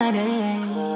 body.